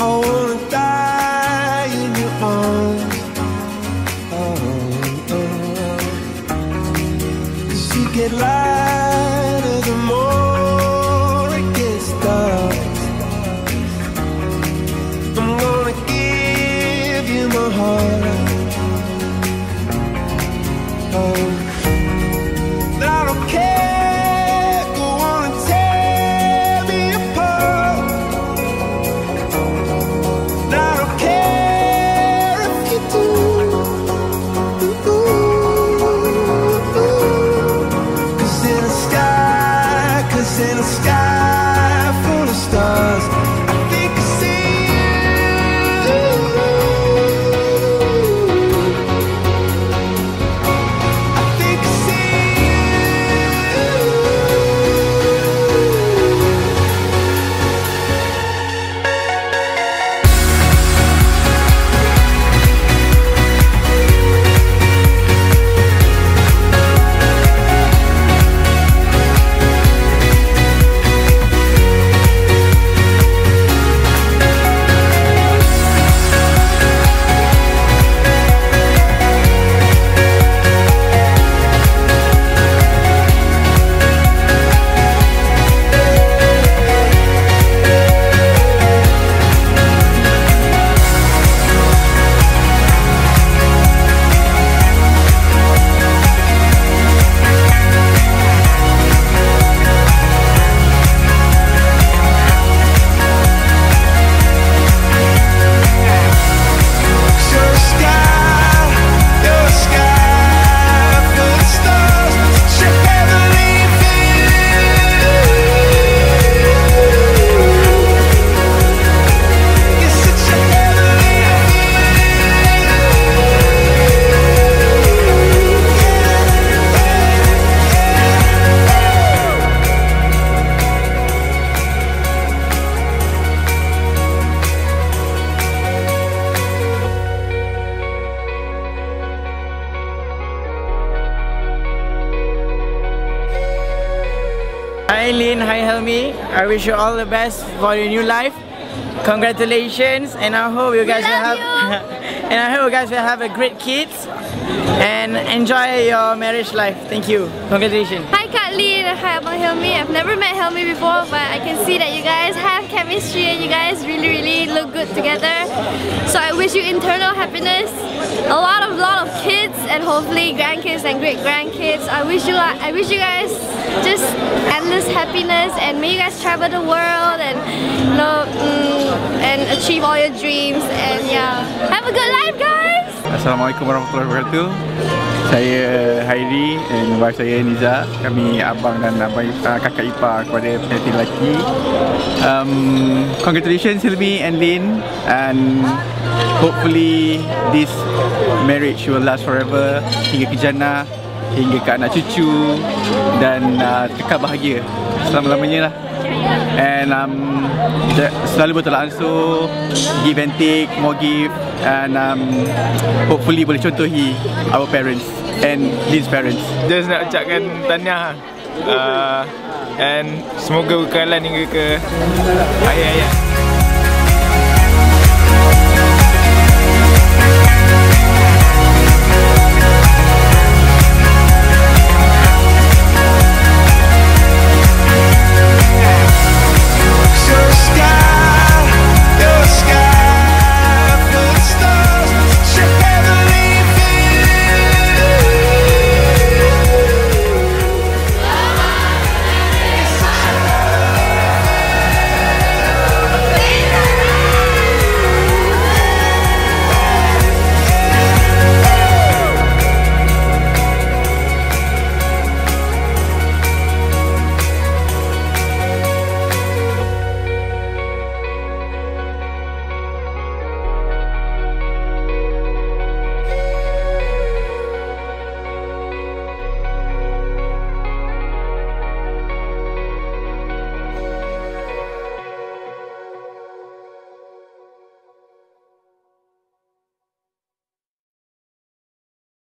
I wanna die Hi Lynn, hi Hilmi. I wish you all the best for your new life. Congratulations, and I hope you guys will have and I hope you guys will have a great kids and enjoy your marriage life. Thank you. Congratulations. Hi Hi Abang Hilmi. I've never met Hilmi before but I can see that you guys have chemistry and you guys really really look good together. So I wish you internal happiness, a lot of lot of kids and hopefully grandkids and great grandkids. I wish you I wish you guys just endless happiness and may you guys travel the world and you know mm, and achieve all your dreams and yeah. Have a good life guys! Assalamualaikum warahmatullahi wabarakatuh. Saya Hairi dan wife saya Niza. Kami abang dan abang uh, kakak ipar kepada pengantin lelaki. Um, congratulations Hilmi and Lin and hopefully this marriage will last forever hingga ke jannah hingga ke anak cucu dan uh, kekal bahagia selama-lamanya lah. And um, selalu bertolak ansur, give and take, more give and um, hopefully boleh contohi our parents and Lynn's parents. Just nak ucapkan tahniah uh, And semoga berkenalan hingga ke Akhir hayat